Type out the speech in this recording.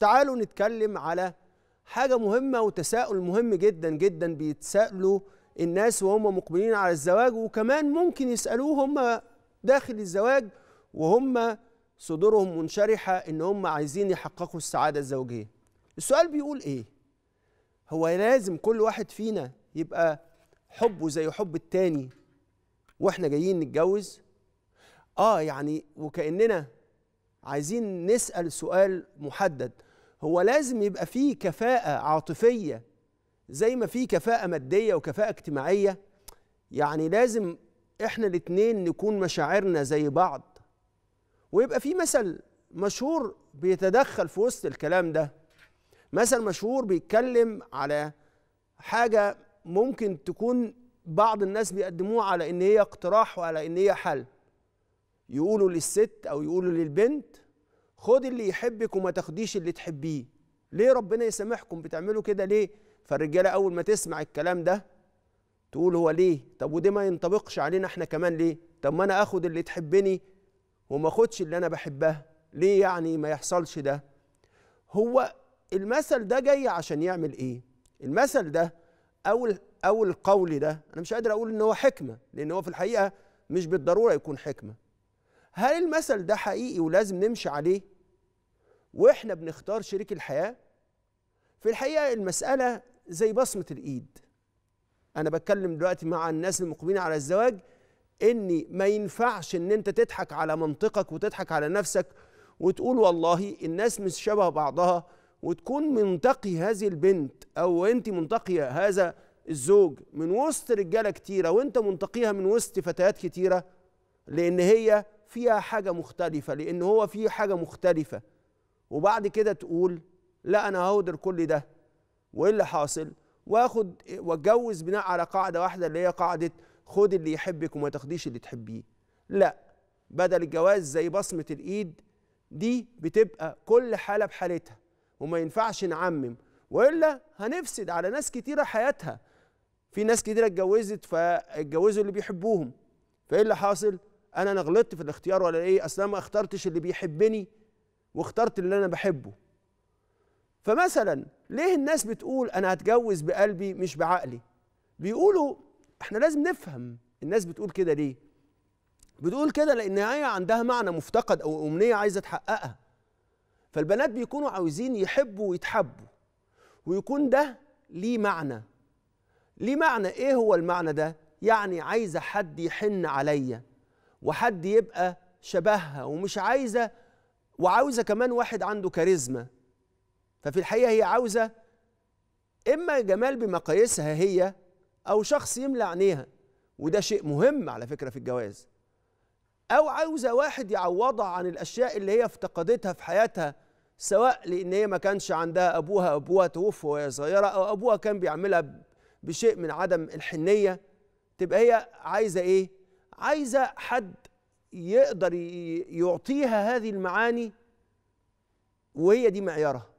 تعالوا نتكلم على حاجة مهمة وتساؤل مهم جدا جدا بيتسألوا الناس وهم مقبلين على الزواج وكمان ممكن يسألوه هم داخل الزواج وهم صدورهم منشرحة إن هم عايزين يحققوا السعادة الزوجية. السؤال بيقول إيه؟ هو لازم كل واحد فينا يبقى حبه زي حب التاني وإحنا جايين نتجوز؟ آه يعني وكأننا عايزين نسأل سؤال محدد. هو لازم يبقى فيه كفاءة عاطفية. زي ما فيه كفاءة مادية وكفاءة اجتماعية يعني لازم إحنا الاتنين نكون مشاعرنا زي بعض. ويبقى في مثل مشهور بيتدخل في وسط الكلام ده. مثل مشهور بيتكلم على حاجة ممكن تكون بعض الناس بيقدموها على إن هي اقتراح وعلى إن هي حل. يقولوا للست أو يقولوا للبنت خد اللي يحبك وما تاخديش اللي تحبيه. ليه ربنا يسامحكم بتعملوا كده ليه؟ فالرجالة أول ما تسمع الكلام ده تقول هو ليه؟ طب وده ما ينطبقش علينا إحنا كمان ليه؟ طب ما أنا آخد اللي تحبني وما آخدش اللي أنا بحبها. ليه يعني ما يحصلش ده؟ هو المثل ده جاي عشان يعمل إيه؟ المثل ده أو أو القول ده أنا مش قادر أقول إن هو حكمة لأن هو في الحقيقة مش بالضرورة يكون حكمة. هل المثل ده حقيقي ولازم نمشي عليه؟ وإحنا بنختار شريك الحياة في الحقيقة المسألة زي بصمة الإيد. أنا بتكلم دلوقتي مع الناس المقبلين على الزواج ان ما ينفعش إن أنت تضحك على منطقك وتضحك على نفسك وتقول والله الناس مش شبه بعضها وتكون منتقي هذه البنت أو أنت منتقيه هذا الزوج من وسط رجالة كتيرة وأنت منتقيها من وسط فتيات كتيرة لأن هي فيها حاجة مختلفة لأن هو فيه حاجة مختلفة. وبعد كده تقول لا أنا هودر كل ده وإيه اللي حاصل؟ وآخد واتجوز بناء على قاعدة واحدة اللي هي قاعدة خد اللي يحبك وما تاخديش اللي تحبيه. لا بدل الجواز زي بصمة الإيد دي بتبقى كل حالة بحالتها وما ينفعش نعمم وإلا هنفسد على ناس كتيرة حياتها. في ناس كتيرة اتجوزت فاتجوزوا اللي بيحبوهم. فإيه اللي حاصل؟ أنا أنا غلطت في الاختيار ولا إيه؟ أصلا ما اخترتش اللي بيحبني. واخترت اللي أنا بحبه. فمثلا ليه الناس بتقول أنا هتجوز بقلبي مش بعقلي؟ بيقولوا إحنا لازم نفهم الناس بتقول كده ليه؟ بتقول كده لأن هي عندها معنى مفتقد أو أمنية عايزة تحققها. فالبنات بيكونوا عاوزين يحبوا ويتحبوا ويكون ده ليه معنى. ليه معنى؟ إيه هو المعنى ده؟ يعني عايزة حد يحن عليا وحد يبقى شبهها ومش عايزة وعاوزة كمان واحد عنده كاريزما. ففي الحقيقة هي عاوزة إما جمال بمقاييسها هي أو شخص يملى عينيها وده شيء مهم على فكرة في الجواز. أو عاوزة واحد يعوضها عن الأشياء اللي هي افتقدتها في حياتها سواء لأن هي ما كانش عندها أبوها أبوها توفى وهي صغيرة أو أبوها كان بيعملها بشيء من عدم الحنية. تبقى هي عايزة إيه؟ عايزة حد يقدر يعطيها هذه المعاني وهي دي معيارها.